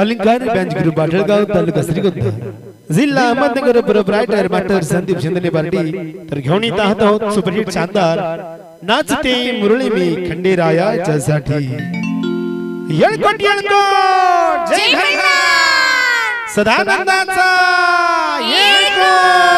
अलंकार bench group बाटळगाव taluka Shrigonda जिल्हा Ahmednagar proprietor master Sandeep Shinde party तर घेऊन येत आहोत सुपरहिट शानदार. नाचते मुरळी मी खंडेरायाच्या साठी येळकोट येळकोट! जय सदानंदाचा! येळकोट!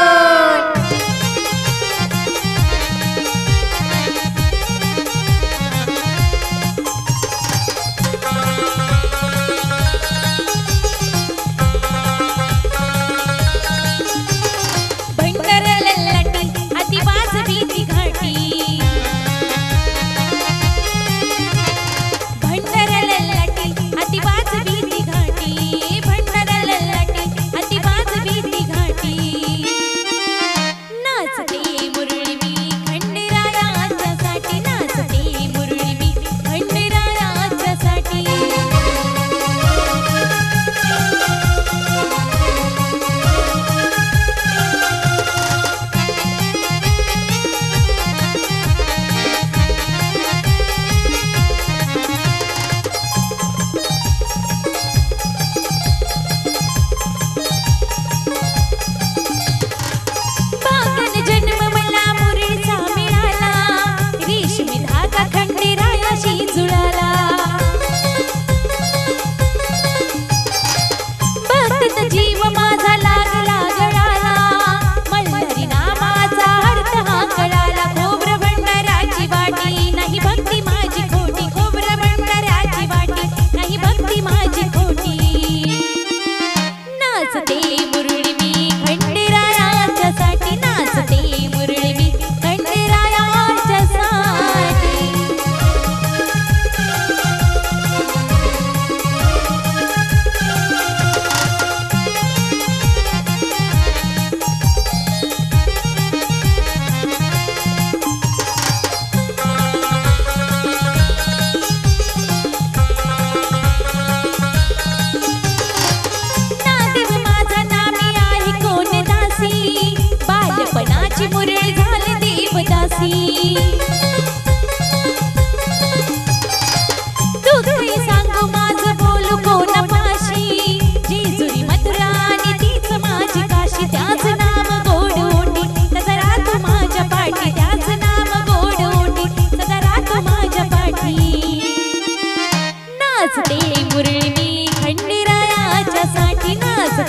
पणाची मुरळी झाली देवदासी. तू काही सांगू बोलू कोण पाशी जेजुरी मथुरा आणि तीच माझी काशी. त्याच नाम गोड ओटी. सदा राहतो माझ्या पाठी. त्याच नाम गोड ओटी. सदा राहतो माझ्या पाठी. नाचते मुरळी मी खंडेरायाच्या साठी. नाचते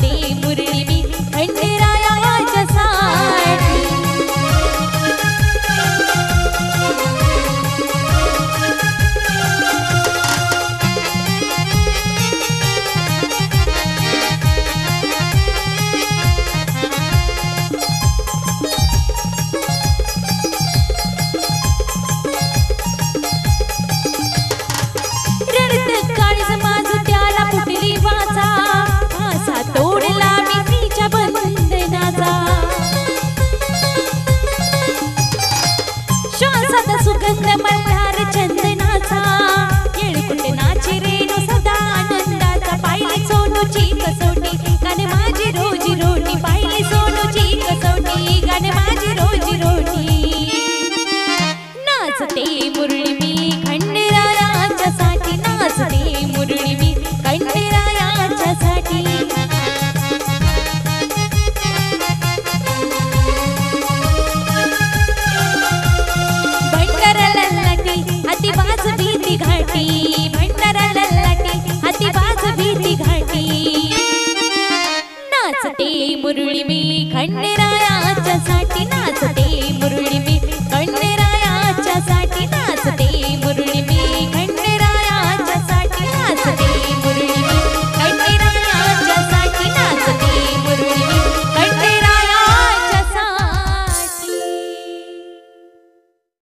கண்ணே